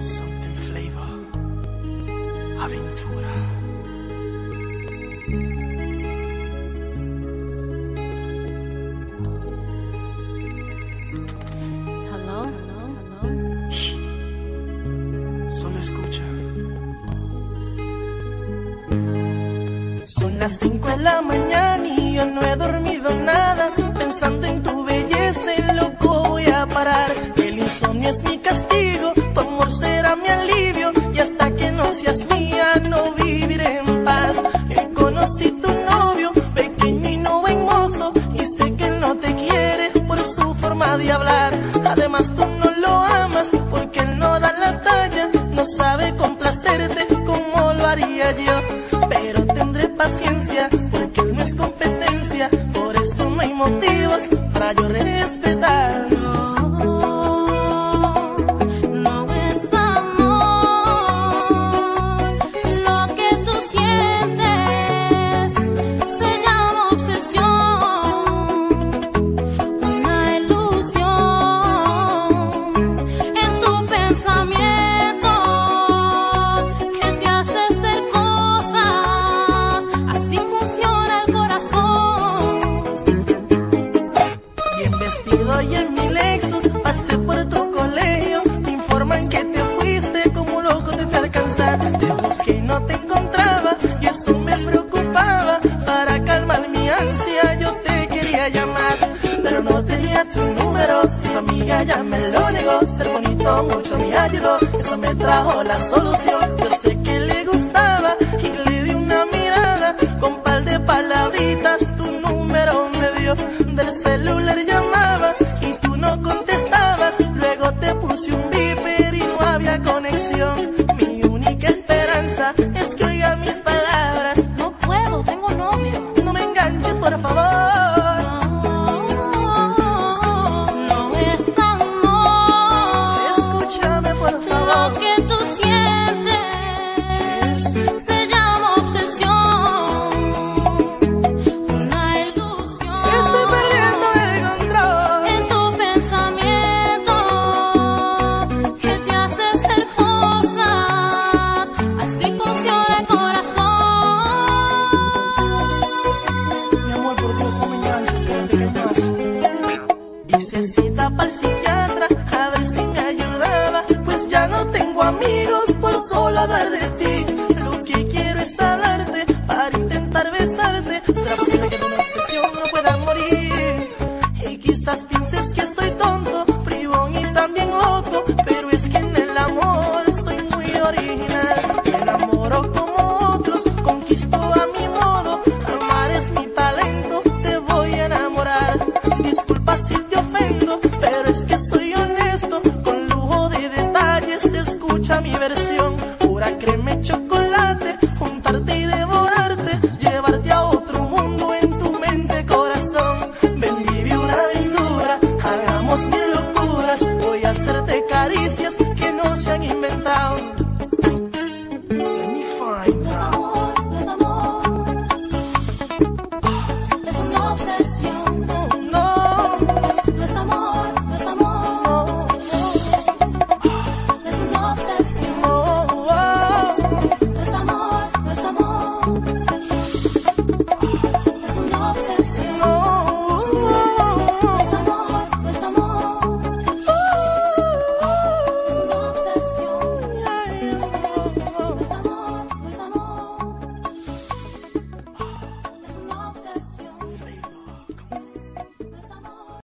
Something flavor. Aventura. Hello, hello, hello. Shh. Solo escucha. Son las 5 de la mañana y yo no he dormido nada. Pensando en tu belleza, en loco voy a parar. El insomnio es mi castigo, tu amor será mi alivio. Y hasta que no seas mía, no viviré en paz. He conocido tu novio, pequeño y no buen mozo. Y sé que él no te quiere por su forma de hablar. Además, tú no lo amas porque él no da la talla. No sabe complacerte como lo haría yo. Pero tendré paciencia porque él no es competencia. Por eso no hay motivos para yo respetarlo. Vestido y en mi Lexus pasé por tu colegio. Me informan que te fuiste como loco te fui a alcanzar. Te busqué y no te encontraba y eso me preocupaba. Para calmar mi ansia yo te quería llamar, pero no tenía tu número. Tu amiga ya me lo negó. Ser bonito mucho me ayudó, eso me trajo la solución. Yo sé que Mi más. Hice cita para el psiquiatra a ver si me ayudaba. Pues ya no tengo amigos por solo hablar de ti. Lo que quiero es hablarte para intentar besarte. ¿Será posible que una obsesión no pueda morir? Y quizás pienses mi versión.